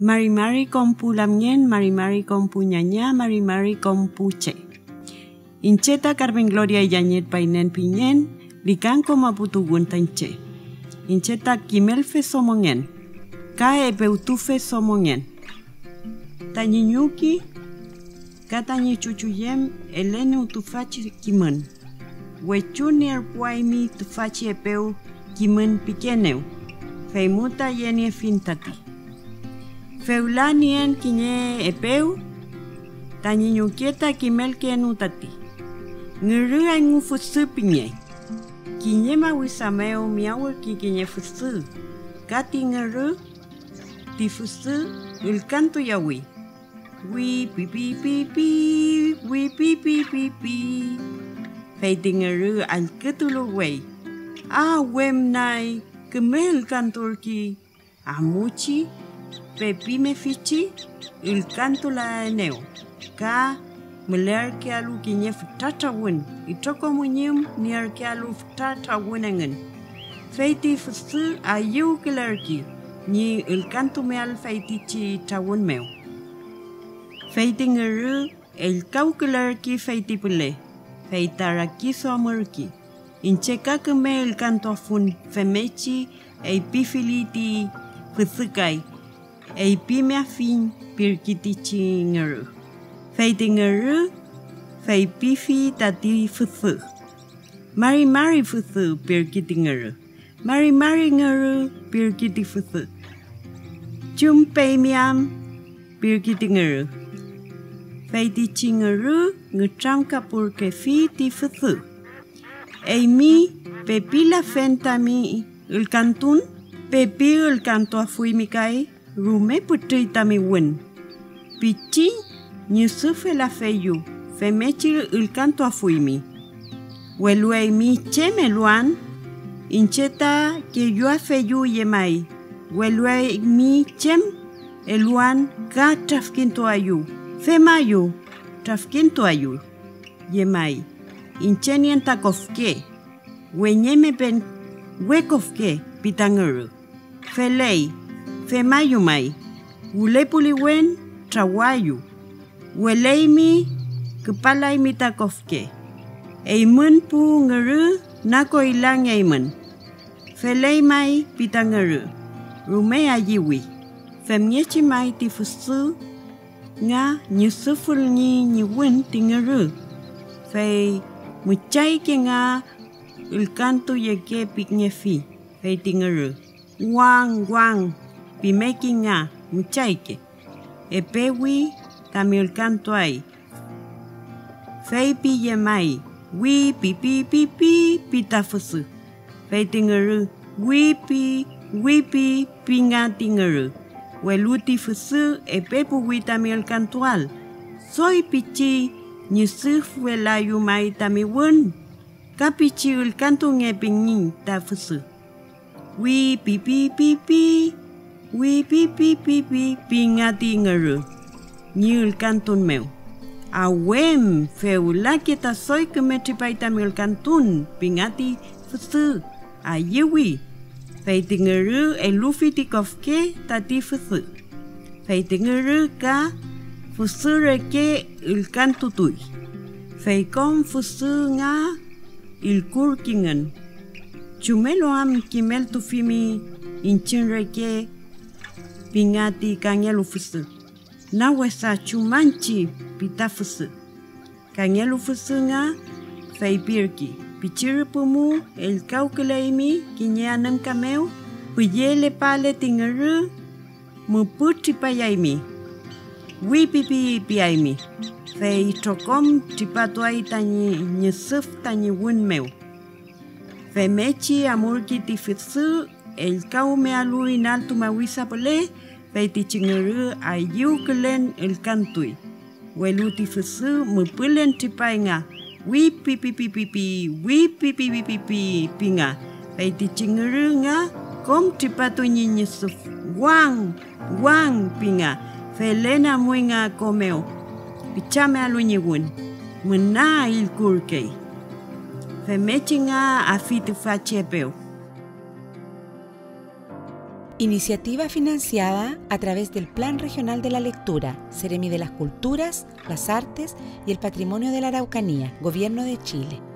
Mari-mari compulamien, mari-mari compuñaña, mari-mari compuche. Incheta Carmen Gloria Yañet Painen Piñen, Licanco Maputuguntanche. Incheta Kimelfe Somongen, Kae fe Somongen. Tañiñuki, Katañi Chuchuyem, Elene Utufachi Kimen. Huechuni Erpuaimi Tufachi Epeu Kimen pikeneu, Feimuta Yenie Fintati. Feulanian kine epeu, tanyukieta kimel kenutati. Ngurua ngu fusu pinye. Kinyema wisameo miawa kikinye fusu. Kati nguru, tifusu, ulkantu yawi. Wi pi pi pi pi, wi pi pi pi pi. Feitingeru an ketulu wei. Ah wem nai, kemel kanturki. Amuchi, ah, pepime fichi il canto la eneo. Ka ke alu kinye futata wun. Itoko munyim nier ke alu futata wunengen. Feiti fusu ayu kilerki. Ni il canto me al feiti chi tawun meu. Feiti nguru el kau kilerki feiti pule. Feitara kiso amurki. Incheka keme el canto fun femechi e pifiliti fusukai. E pime fin pirkiti chingeru. Fei tingeru, fei pifi tati fufu. Mari mari fufu pirkiti ngeru. Mari mari ngeru pirkiti fufu. Chum pei miam pirkiti ngeru. Fei ti chi nguru ngutrang kapur ke fi ti fufu. Ei mi pepila fenta mi il cantun, pepi il canto afui rume putri tami win. Pichi nyusufe la feyu, femechi il canto afuimi. Welue mi cheme luan, incheta que yo afeyu yemai. Welue mi chem eluan ka trafkinto ayu. Femayu, trafkinto ayu. Yemai, inchenien takofke. Wenyeme ben wekofke pitanguru. Felei, femayu mai. Ulepuliwen trawayu. Weleimi kepalai mita kofke. Eimen pu ngeru nako ilang eimun, Felei mai pita ngeru. Rume ajiwi. Femnyechi mai ti nga nyusuful ni nyiwen ti ngeru. Fei mucai ke nga ulkanto yeke piknyefi. Fei ti. Wang wang pimeki nga mucai. Epewi tamil canto ai. Fei pi ye mai, wi pi pi pi pi pita fusu. Fei wi pi, wi pi pinga tingeru. Weluti fusu epepu pepu wi tamil cantual. Soy pichi, nyusu welayu mai tami. Kapichi ul canto tafusu pingin ta fusu. Wi pi pi pi pi, wi pi pi pi pi pinga tingeru ni el cantun meu. Awem feula ta soy que me tripaita tam el cantun pingati fusu ayewi. Fei tingeru e lufi tikofke tati fusu. Fei tingeru ka fusu ke el cantu tui. Fei kom fusu nga il kurkingen. Chumelo am kimel tu fimi inchin reke pingati kangelufusu nawesa chumanchi pitafusu kangelufusunga feipirki pichiripumu el kaukeleimi kiñeanamkameu huyele pale tingeru muputipayaimi wipipi piaimi fei tokom tipatuai tani nyesuf tani wunmeu. Femechi amurki tifitsu el kaume alu inaltu mawisa pole Peiti chingeru ayu kelen el kantui. Weluti fusu mupulen tipainga. Wi pi pi pi pi pi, wi pi pi pi pi pi pinga. Peiti chingeru nga kom tipatu nyinyesuf. Wang, wang pinga. Felena muinga komeo. Pichame alunyewun. Mena il kurkei. Femechinga afitu fachepeo. Iniciativa financiada a través del Plan Regional de la Lectura, Ceremi de las Culturas, las Artes y el Patrimonio de la Araucanía, Gobierno de Chile.